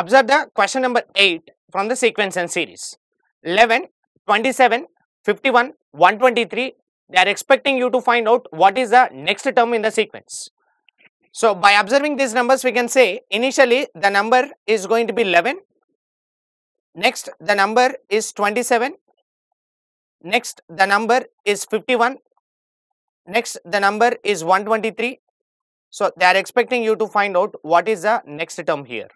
observe the question number 8 from the sequence and series. 11, 27, 51, 123. They are expecting you to find out what is the next term in the sequence. So, by observing these numbers, we can say initially the number is going to be 11. Next, the number is 27. Next, the number is 51. Next, the number is 123. So, they are expecting you to find out what is the next term here.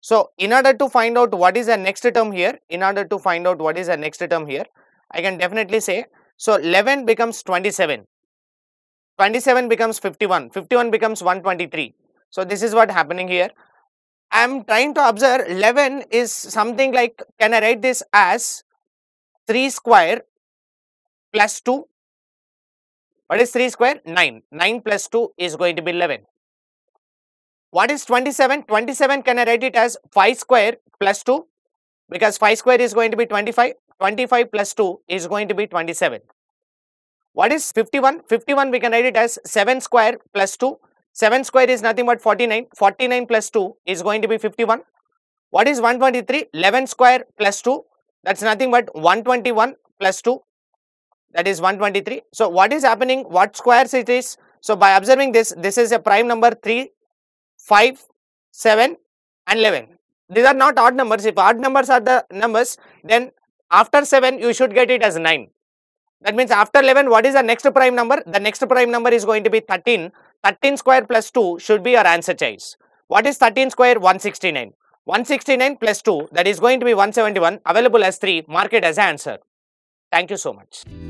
So, in order to find out what is the next term here, in order to find out what is the next term here, I can definitely say, so 11 becomes 27, 27 becomes 51, 51 becomes 123. So, this is what happening here. I am trying to observe 11 is something like, can I write this as 3 square plus 2 what is 3 square? 9. 9 plus 2 is going to be 11. What is 27? 27 can I write it as 5 square plus 2 because 5 square is going to be 25. 25 plus 2 is going to be 27. What is 51? 51 we can write it as 7 square plus 2. 7 square is nothing but 49. 49 plus 2 is going to be 51. What is 123? 11 square plus 2 that's nothing but 121 plus 2 that is 123. So, what is happening? What squares it is? So, by observing this, this is a prime number 3, 5, 7 and 11. These are not odd numbers. If odd numbers are the numbers, then after 7 you should get it as 9. That means after 11 what is the next prime number? The next prime number is going to be 13. 13 square plus 2 should be your answer choice. What is 13 square? 169. 169 plus 2 that is going to be 171 available as 3 mark it as answer. Thank you so much.